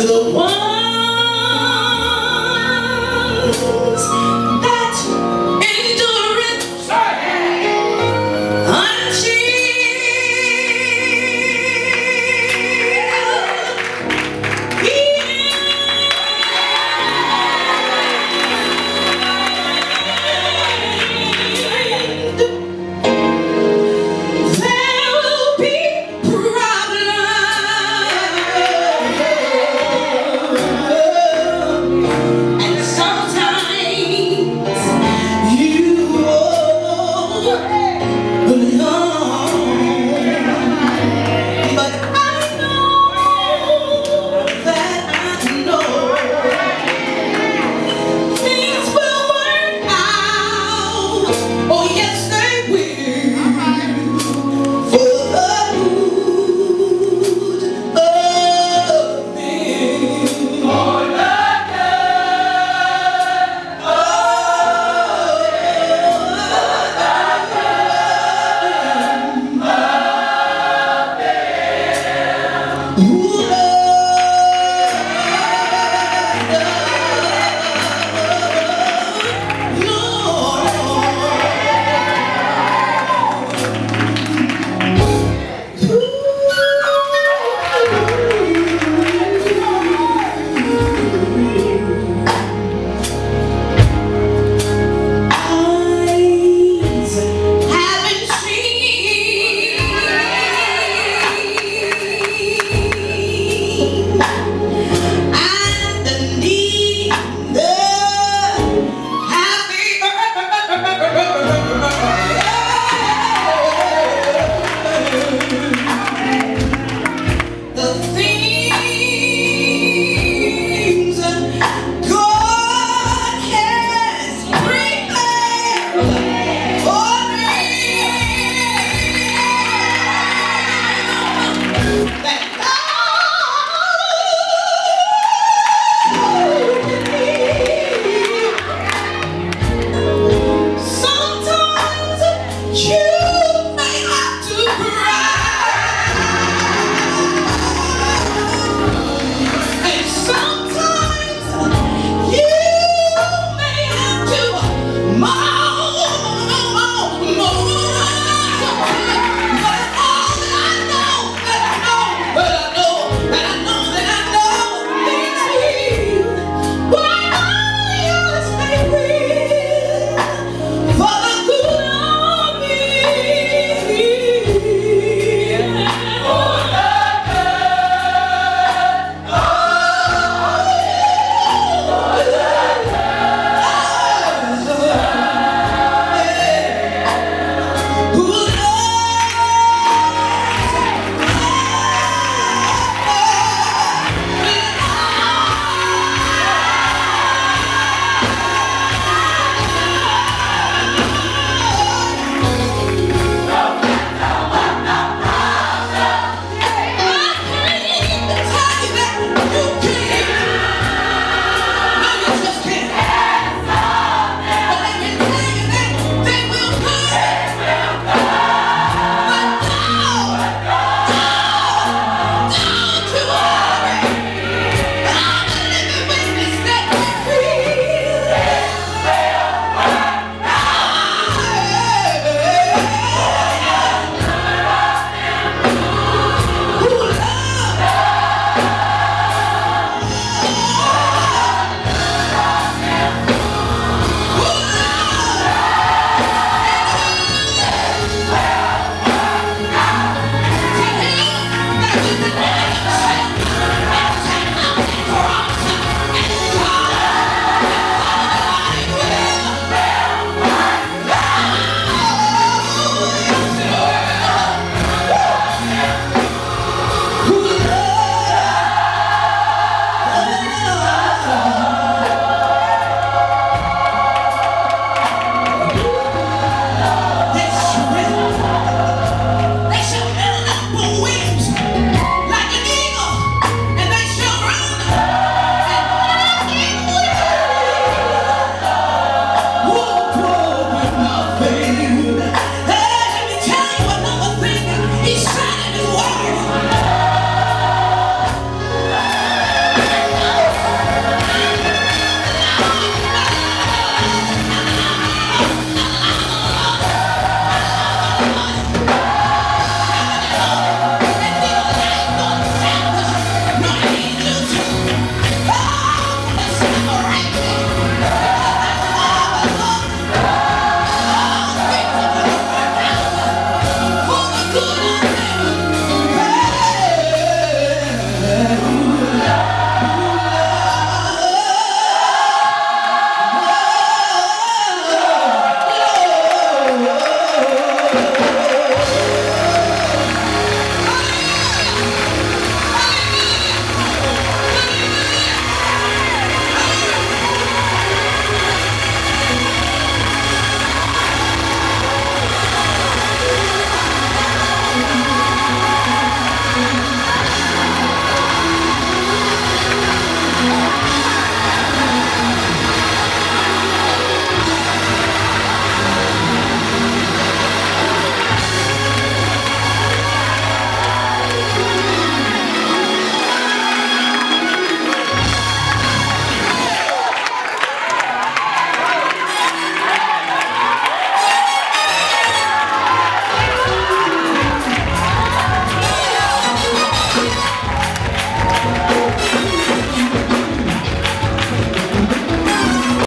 to the one.